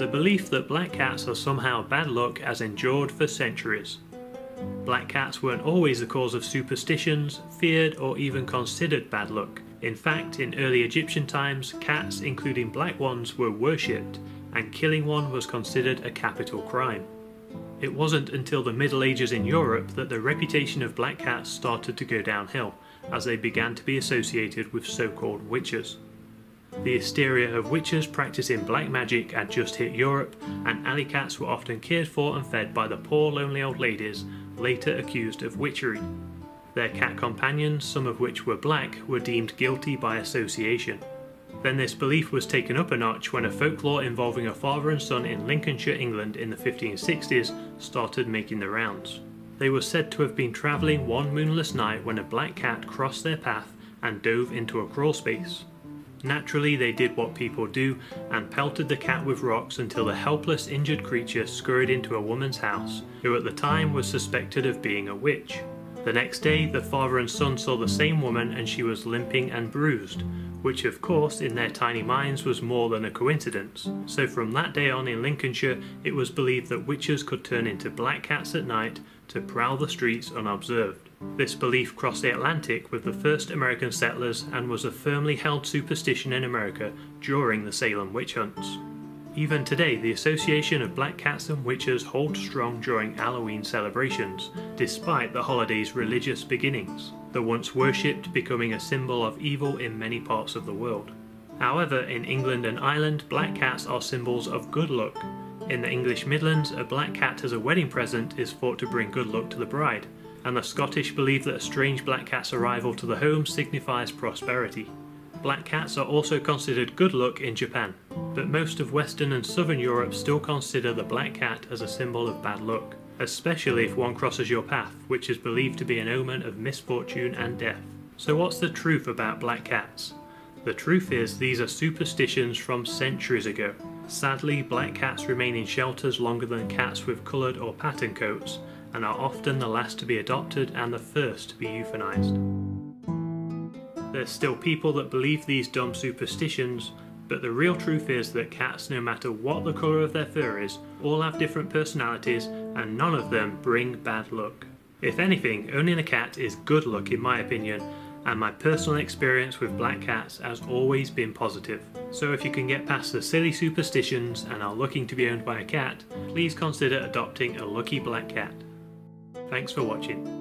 The belief that black cats are somehow bad luck has endured for centuries. Black cats weren't always the cause of superstitions, feared, or even considered bad luck. In fact, in early Egyptian times, cats, including black ones, were worshipped, and killing one was considered a capital crime. It wasn't until the Middle Ages in Europe that the reputation of black cats started to go downhill, as they began to be associated with so-called witches. The hysteria of witches practicing black magic had just hit Europe, and alley cats were often cared for and fed by the poor lonely old ladies, later accused of witchery. Their cat companions, some of which were black, were deemed guilty by association. Then this belief was taken up a notch when a folklore involving a father and son in Lincolnshire, England in the 1560s started making the rounds. They were said to have been travelling one moonless night when a black cat crossed their path and dove into a crawl space. Naturally, they did what people do and pelted the cat with rocks until the helpless, injured creature scurried into a woman's house, who at the time was suspected of being a witch. The next day, the father and son saw the same woman and she was limping and bruised, which of course in their tiny minds was more than a coincidence. So from that day on in Lincolnshire, it was believed that witches could turn into black cats at night to prowl the streets unobserved. This belief crossed the Atlantic with the first American settlers and was a firmly held superstition in America during the Salem witch hunts. Even today, the association of black cats and witches holds strong during Halloween celebrations, despite the holiday's religious beginnings, the once worshipped becoming a symbol of evil in many parts of the world. However, in England and Ireland, black cats are symbols of good luck. In the English Midlands, a black cat as a wedding present is thought to bring good luck to the bride, and the Scottish believe that a strange black cat's arrival to the home signifies prosperity. Black cats are also considered good luck in Japan, but most of Western and Southern Europe still consider the black cat as a symbol of bad luck, especially if one crosses your path, which is believed to be an omen of misfortune and death. So what's the truth about black cats? The truth is these are superstitions from centuries ago. Sadly, black cats remain in shelters longer than cats with coloured or pattern coats, and are often the last to be adopted and the first to be euthanized. There's still people that believe these dumb superstitions, but the real truth is that cats, no matter what the colour of their fur is, all have different personalities and none of them bring bad luck. If anything, owning a cat is good luck in my opinion, and my personal experience with black cats has always been positive. So if you can get past the silly superstitions and are looking to be owned by a cat, please consider adopting a lucky black cat. Thanks for watching.